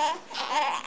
Ha ha ha.